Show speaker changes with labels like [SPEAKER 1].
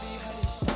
[SPEAKER 1] see how you